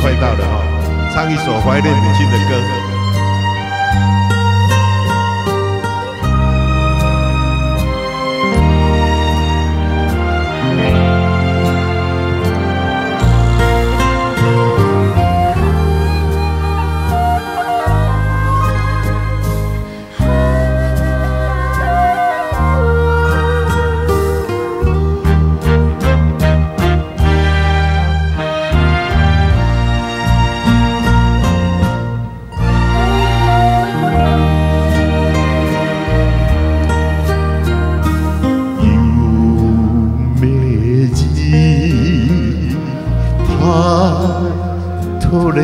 快到了哈，唱一首怀念母亲的歌。取れ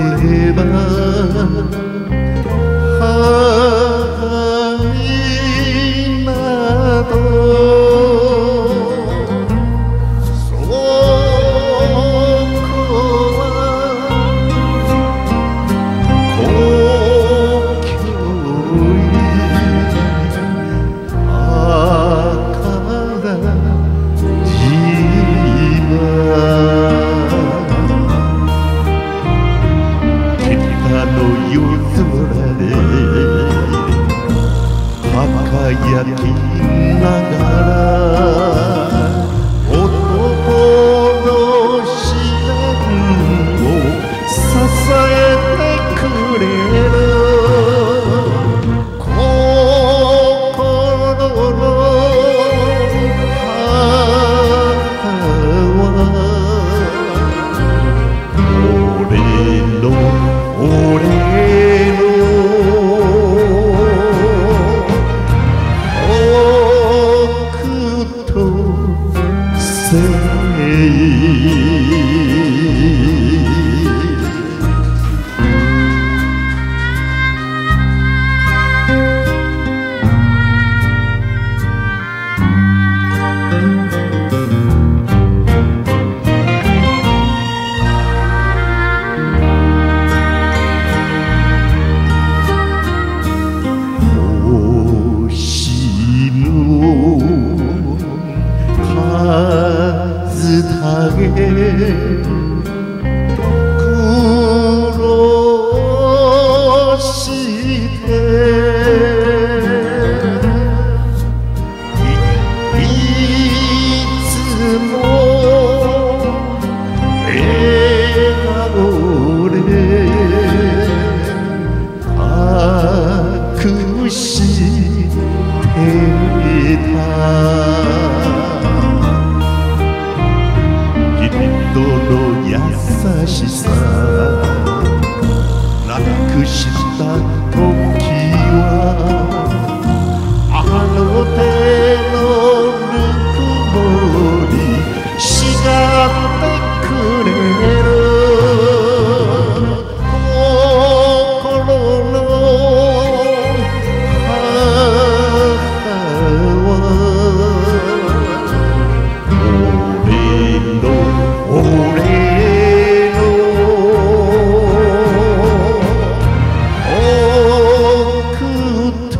輝きた。きっとの優しさ。なくした時は母の手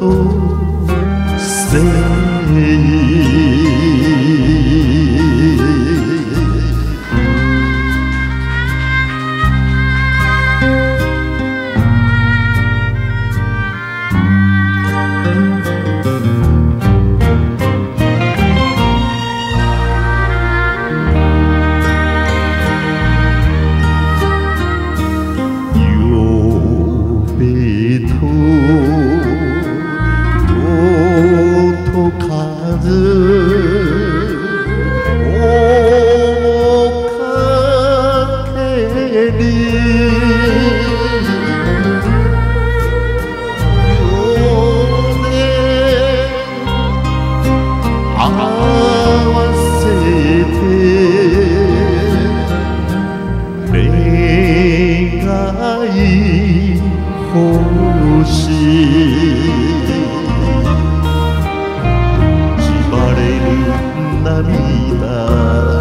voltou. し縛れる涙